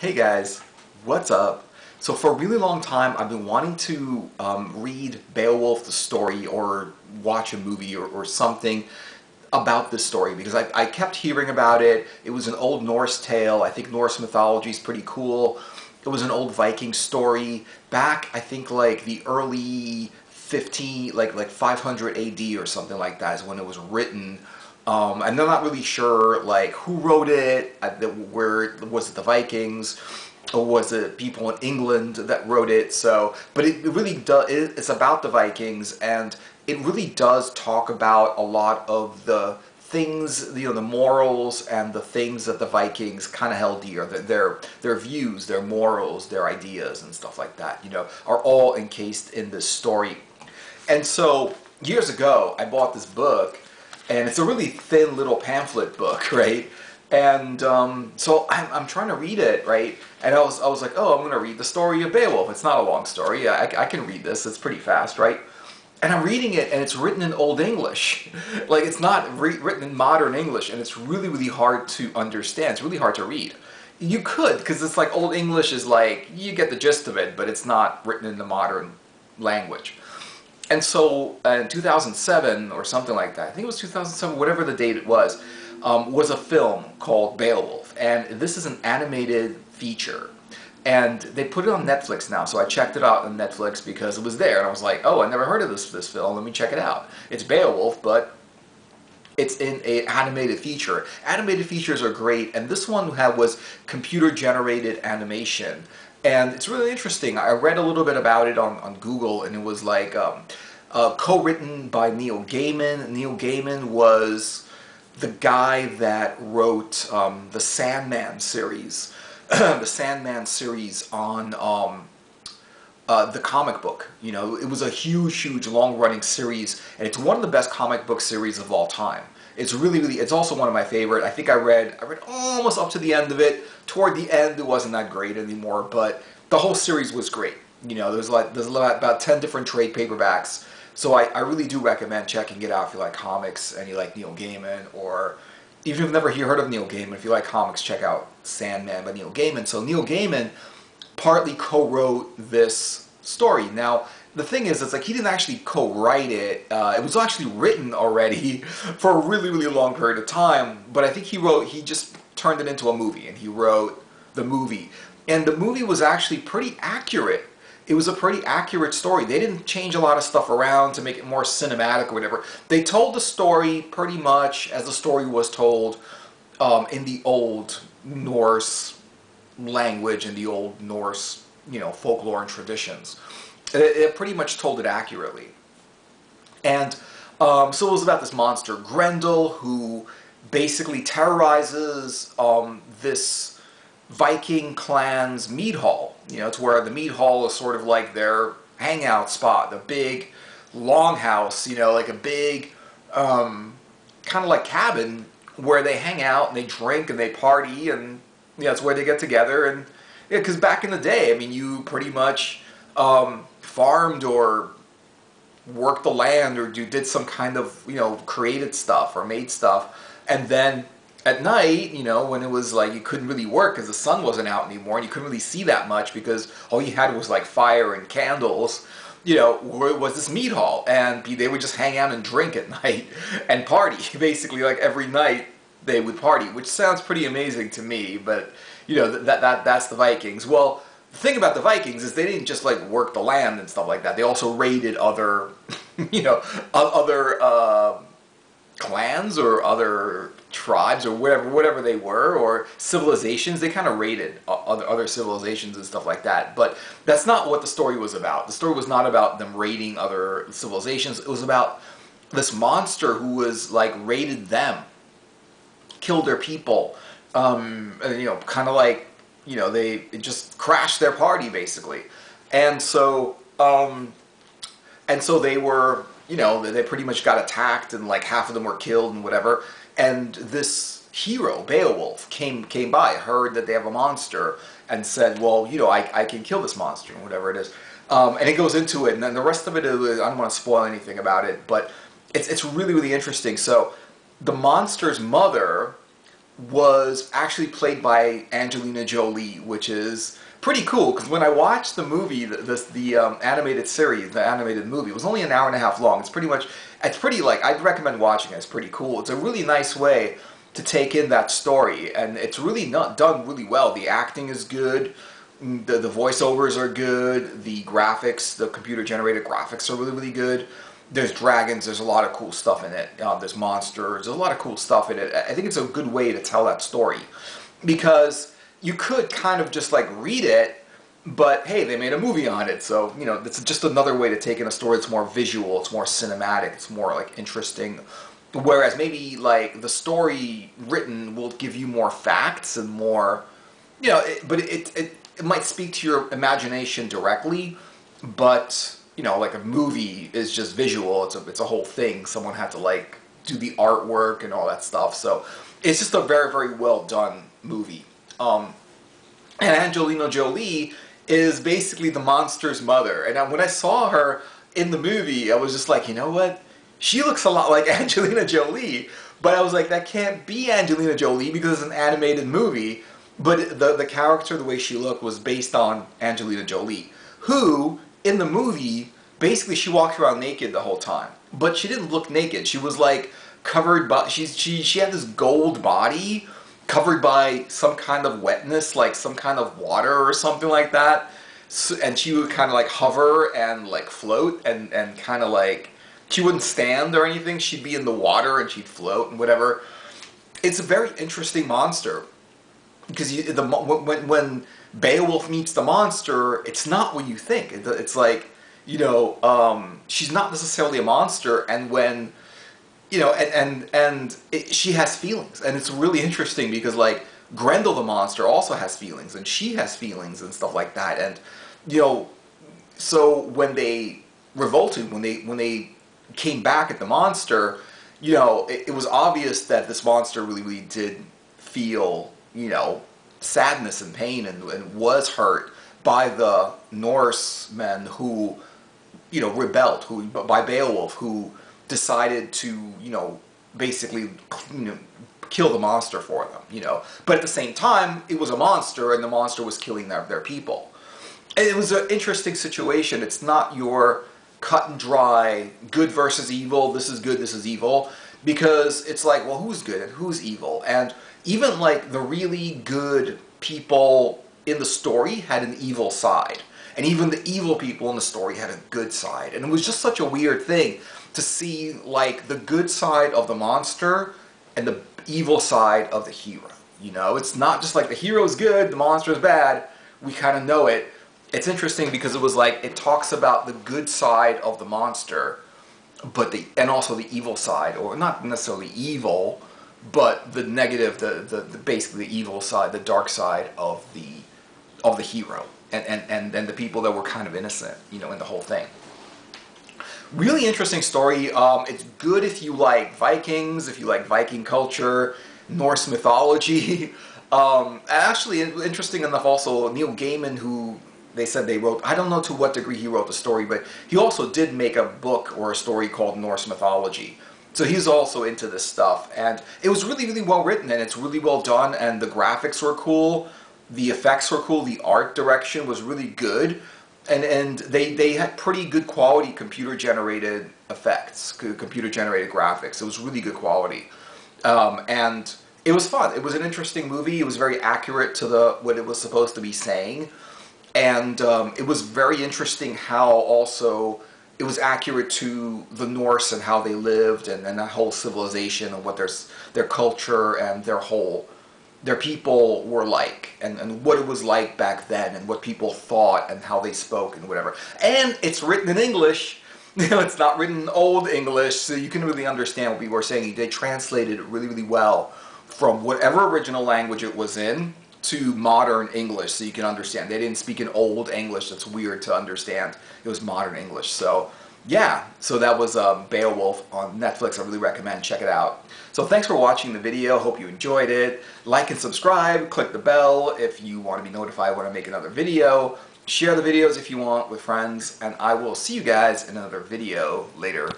Hey guys, what's up? So for a really long time I've been wanting to um, read Beowulf the story or watch a movie or, or something about this story because I, I, kept hearing about it. It was an old Norse tale. I think Norse mythology is pretty cool. It was an old Viking story back I think like the early 15 like like 500 AD or something like that is when it was written um, and they're not really sure like who wrote it, uh, where was it the Vikings, or was it people in England that wrote it? So, but it really does. It's about the Vikings, and it really does talk about a lot of the things, you know, the morals and the things that the Vikings kind of held dear, their their views, their morals, their ideas, and stuff like that. You know, are all encased in this story. And so years ago, I bought this book and it's a really thin little pamphlet book, right? And um, so I'm, I'm trying to read it, right? And I was, I was like, oh, I'm going to read the story of Beowulf. It's not a long story. I, I can read this. It's pretty fast, right? And I'm reading it, and it's written in Old English. like, it's not written in modern English, and it's really, really hard to understand. It's really hard to read. You could, because it's like Old English is like, you get the gist of it, but it's not written in the modern language. And so uh, in 2007 or something like that, I think it was 2007, whatever the date it was, um, was a film called Beowulf. And this is an animated feature. And they put it on Netflix now, so I checked it out on Netflix because it was there. And I was like, oh, I never heard of this, this film, let me check it out. It's Beowulf, but it's in an animated feature. Animated features are great, and this one had, was computer-generated animation. And it's really interesting. I read a little bit about it on, on Google, and it was like um, uh, co-written by Neil Gaiman. Neil Gaiman was the guy that wrote um, the Sandman series, the Sandman series on um, uh, the comic book. You know, it was a huge, huge, long-running series, and it's one of the best comic book series of all time. It's really, really, it's also one of my favorite. I think I read, I read almost up to the end of it. Toward the end, it wasn't that great anymore, but the whole series was great. You know, there's like, there's about 10 different trade paperbacks. So I, I really do recommend checking it out if you like comics and you like Neil Gaiman, or even if you've never heard of Neil Gaiman, if you like comics, check out Sandman by Neil Gaiman. So Neil Gaiman partly co-wrote this story. Now, the thing is, it's like he didn't actually co-write it. Uh, it was actually written already for a really, really long period of time. But I think he wrote, he just turned it into a movie, and he wrote the movie. And the movie was actually pretty accurate. It was a pretty accurate story. They didn't change a lot of stuff around to make it more cinematic or whatever. They told the story pretty much as the story was told um, in the old Norse language and the old Norse, you know, folklore and traditions. It, pretty much told it accurately. And um, so it was about this monster, Grendel, who basically terrorizes um, this Viking clan's mead hall. You know, it's where the mead hall is sort of like their hangout spot, the big longhouse, you know, like a big um, kind of like cabin where they hang out and they drink and they party and you know, it's where they get together and yeah, because back in the day, I mean, you pretty much um, farmed or worked the land or do, did some kind of, you know, created stuff or made stuff. And then at night, you know, when it was like you couldn't really work because the sun wasn't out anymore and you couldn't really see that much because all you had was like fire and candles, you know, was this mead hall. And they would just hang out and drink at night and party. Basically, like every night they would party, which sounds pretty amazing to me, but, you know, that, that that's the Vikings. Well, the thing about the Vikings is they didn't just like work the land and stuff like that. They also raided other, you know, other uh, clans or other tribes or whatever, whatever they were, or civilizations. They kind of raided other other civilizations and stuff like that. But that's not what the story was about. The story was not about them raiding other civilizations. It was about this monster who was like raided them, killed their people. Um, you know, kind of like you know, they just crashed their party basically. And so, um, and so they were, you know, they pretty much got attacked and like half of them were killed and whatever. And this hero, Beowulf, came came by, heard that they have a monster, and said, well, you know, I, I can kill this monster, and whatever it is. Um, and it goes into it, and then the rest of it, I don't want to spoil anything about it, but it's, it's really, really interesting. So the monster's mother was actually played by Angelina Jolie, which is pretty cool because when I watched the movie, the the, the um, animated series, the animated movie, it was only an hour and a half long. It's pretty much, it's pretty like I'd recommend watching it. It's pretty cool. It's a really nice way to take in that story, and it's really not done really well. The acting is good. The, the voiceovers are good. The graphics, the computer generated graphics are really, really good. There's dragons. There's a lot of cool stuff in it. Uh, there's monsters. There's a lot of cool stuff in it. I think it's a good way to tell that story because you could kind of just like read it, but hey, they made a movie on it. So, you know, it's just another way to take in a story. It's more visual. It's more cinematic. It's more like interesting. Whereas maybe like the story written will give you more facts and more, you know, it, but it, it, it might speak to your imagination directly, but you know, like a movie is just visual. It's a it's a whole thing. Someone had to like do the artwork and all that stuff. So it's just a very very well done movie. Um, and Angelina Jolie is basically the monster's mother. And when I saw her in the movie, I was just like, you know what? She looks a lot like Angelina Jolie. But I was like, that can't be Angelina Jolie because it's an animated movie. But the, the character, the way she looked, was based on Angelina Jolie, who, in the movie, basically she walked around naked the whole time. But she didn't look naked. She was like covered by, she's, she, she had this gold body covered by some kind of wetness, like some kind of water or something like that. So, and she would kind of like hover and like float and, and kind of like, she wouldn't stand or anything. She'd be in the water and she'd float and whatever. It's a very interesting monster because you, the when when Beowulf meets the monster, it's not what you think. It's like you know um, she's not necessarily a monster, and when you know and and and it, she has feelings, and it's really interesting because like Grendel the monster also has feelings, and she has feelings and stuff like that, and you know so when they revolted when they when they came back at the monster, you know it, it was obvious that this monster really really did feel you know, sadness and pain and, and was hurt by the Norsemen who, you know, rebelled, who by Beowulf, who decided to, you know, basically, you know, kill the monster for them, you know. But at the same time, it was a monster, and the monster was killing their, their people. And it was an interesting situation. It's not your cut and dry, good versus evil, this is good, this is evil, because it's like, well, who's good and who's evil? And even like the really good people in the story had an evil side. And even the evil people in the story had a good side. And it was just such a weird thing to see like the good side of the monster and the evil side of the hero. You know, it's not just like the hero's good, the monster's bad. We kind of know it. It's interesting because it was like it talks about the good side of the monster, but the and also the evil side, or not necessarily evil, but the negative, the, the, the, basically the evil side, the dark side of the of the hero, and, and, and, and the people that were kind of innocent, you know, in the whole thing. Really interesting story. Um, it's good if you like Vikings, if you like Viking culture, Norse mythology. Um, actually, interesting enough, also Neil Gaiman, who they said they wrote. I don't know to what degree he wrote the story, but he also did make a book or a story called Norse mythology so he's also into this stuff, and it was really, really well written, and it's really well done, and the graphics were cool, the effects were cool, the art direction was really good, and and they they had pretty good quality computer generated effects, computer generated graphics. It was really good quality, um, and it was fun. It was an interesting movie. It was very accurate to the what it was supposed to be saying, and um, it was very interesting how also it was accurate to the Norse and how they lived and, and that whole civilization and what their, their culture and their whole their people were like and, and what it was like back then and what people thought and how they spoke and whatever. And it's written in English. You know, it's not written in Old English, so you can really understand what we were saying. They translated it really, really well from whatever original language it was in to modern English so you can understand. They didn't speak in old English that's weird to understand. It was modern English. So yeah, so that was um, Beowulf on Netflix. I really recommend. Check it out. So thanks for watching the video. Hope you enjoyed it. Like and subscribe. Click the bell if you want to be notified when I make another video. Share the videos if you want with friends. And I will see you guys in another video later.